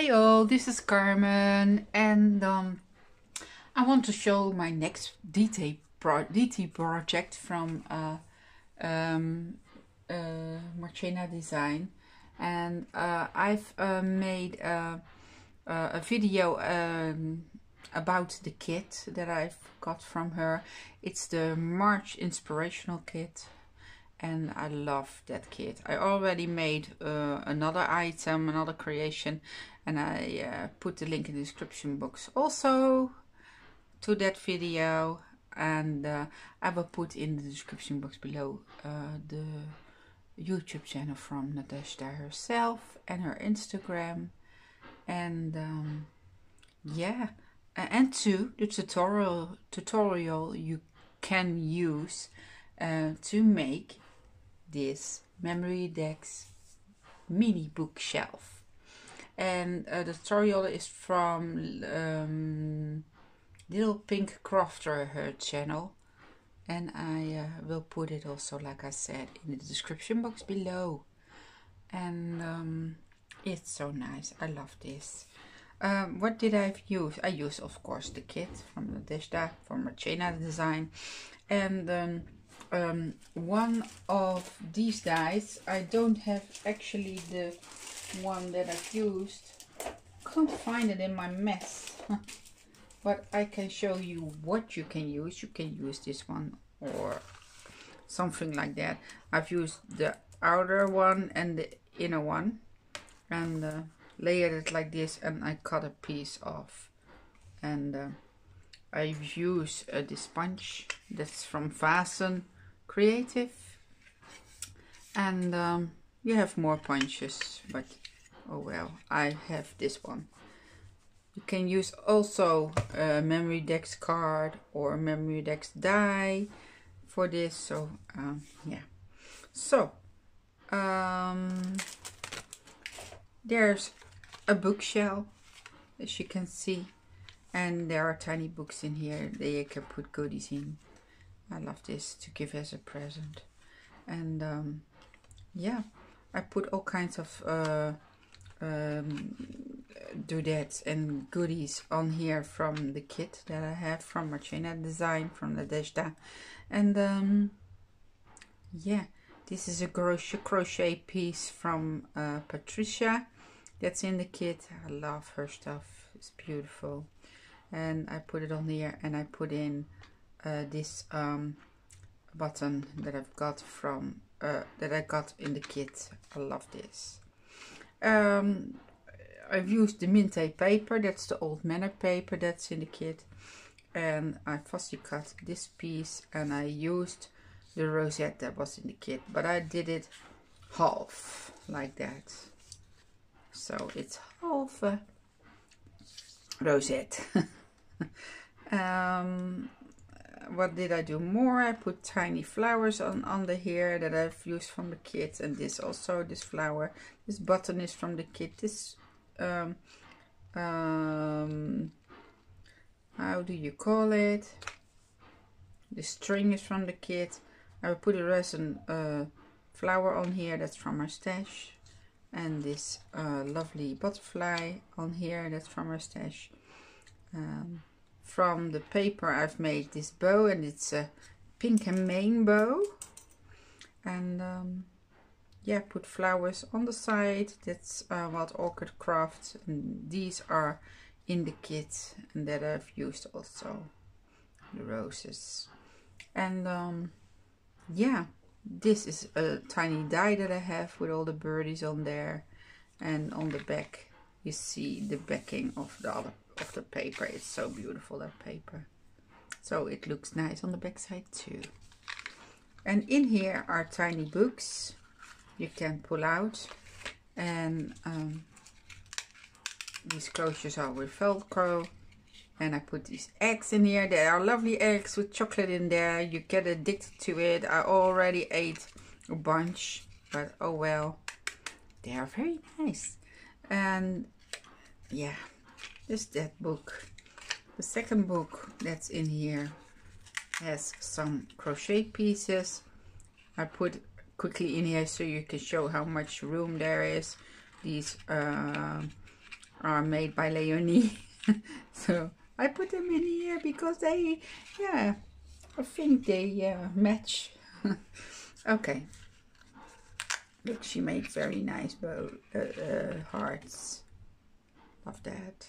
Hi all, this is Carmen and um, I want to show my next DT, pro DT project from uh, um, uh, Design. And uh, I've uh, made a, a video um, about the kit that I've got from her. It's the March Inspirational Kit and I love that kit. I already made uh, another item, another creation, and I uh, put the link in the description box also to that video. And uh, I will put in the description box below uh, the YouTube channel from Natasha herself and her Instagram. And um, yeah, and two, the tutorial tutorial you can use uh, to make this Memorydex mini bookshelf. And uh, the tutorial is from um, Little Pink Crafter, her channel. And I uh, will put it also, like I said, in the description box below. And um, it's so nice. I love this. Um, what did I use? I used, of course, the kit from Nadezhda from Marchena Design. And um, one of these dies. I don't have actually the one that I've used. Can't find it in my mess. but I can show you what you can use. You can use this one or something like that. I've used the outer one and the inner one and uh, layered it like this and I cut a piece off and uh, I've used uh, this sponge that's from Vaessen creative. And um, you have more punches but oh well I have this one. You can use also a Memorydex card or Memorydex die for this so um, yeah. So um, there's a bookshelf as you can see and there are tiny books in here that you can put goodies in I love this to give as a present. And um, yeah, I put all kinds of uh, um, doodads and goodies on here from the kit that I have from Marchena Design, from Nadezhda. And um, yeah, this is a crochet, crochet piece from uh, Patricia that's in the kit. I love her stuff. It's beautiful. And I put it on here and I put in uh, this um, button that I've got from uh, that I got in the kit. I love this. Um, I've used the Mintay paper, that's the old manor paper that's in the kit. And I fussy cut this piece and I used the rosette that was in the kit. But I did it half, like that. So it's half a rosette. um, what did I do more? I put tiny flowers on under here that I've used from the kit and this also, this flower. This button is from the kit. This, um, um, how do you call it? The string is from the kit. I will put a resin uh, flower on here, that's from our stash. And this uh, lovely butterfly on here, that's from our stash. Um, from the paper I've made this bow and it's a pink and main bow. And um, yeah put flowers on the side. That's uh, Wild Orchid Craft and these are in the kit and that I've used also the roses. And um, yeah this is a tiny die that I have with all the birdies on there. And on the back you see the backing of the other of the paper. It's so beautiful, that paper. So it looks nice on the back side too. And in here are tiny books you can pull out. And um, these closures are with Velcro. And I put these eggs in here. They are lovely eggs with chocolate in there. You get addicted to it. I already ate a bunch. But oh well. They are very nice. And yeah, is that book. The second book that's in here has some crochet pieces. I put quickly in here so you can show how much room there is. These uh, are made by Leonie. so I put them in here because they, yeah, I think they uh, match. okay. Look, she made very nice bow, uh, uh, hearts. Love that.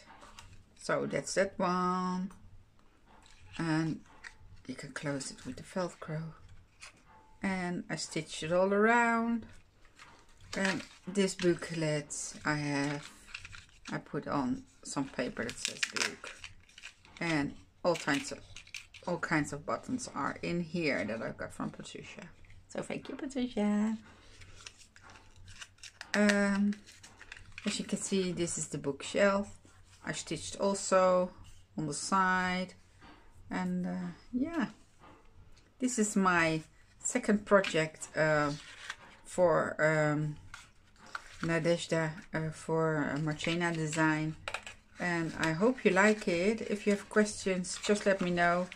So that's that one. And you can close it with the Velcro. And I stitched it all around. And this booklet I have, I put on some paper that says book. And all kinds of all kinds of buttons are in here that I got from Patricia. So thank you, Patricia. Um, as you can see, this is the bookshelf. I stitched also on the side. And uh, yeah, this is my second project uh, for um, Nadezhda uh, for Marchena design. And I hope you like it. If you have questions, just let me know.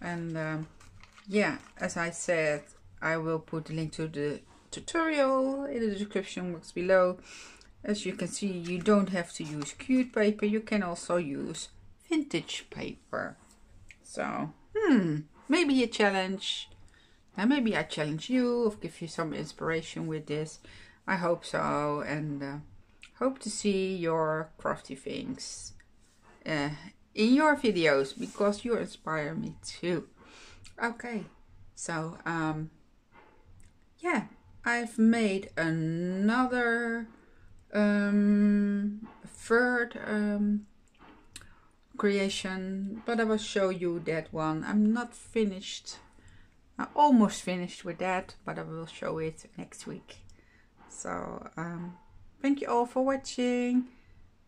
And um, yeah, as I said, I will put the link to the tutorial in the description box below. As you can see, you don't have to use cute paper. You can also use vintage paper. So, hmm, maybe a challenge. And maybe I challenge you or give you some inspiration with this. I hope so. And uh, hope to see your crafty things uh, in your videos because you inspire me too. Okay, so um, yeah, I've made another um, third um, creation, but I will show you that one. I'm not finished. I'm almost finished with that, but I will show it next week. So, um, thank you all for watching.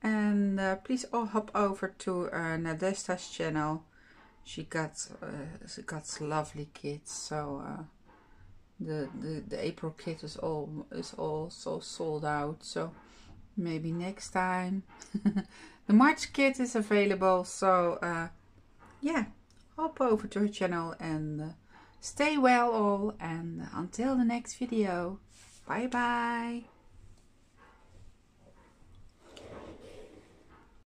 And uh, please all hop over to uh, Nadezhda's channel. She got uh, she got lovely kits. So uh, the, the the April kit is all is also sold out. So maybe next time. the March kit is available. So uh, yeah, hop over to her channel and uh, stay well all. And until the next video, bye bye.